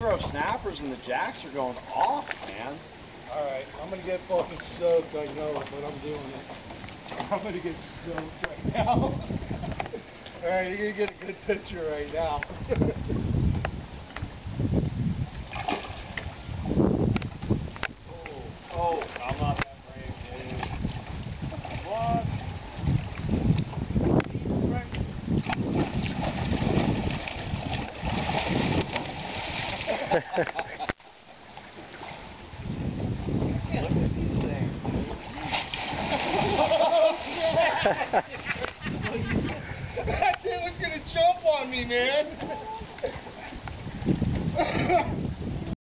Grove snappers and the jacks are going off, man. Alright, I'm gonna get fucking soaked, I know it, but I'm doing it. I'm gonna get soaked right now. Alright, you're gonna get a good picture right now. Oh, I'm that thing was gonna jump on me, man.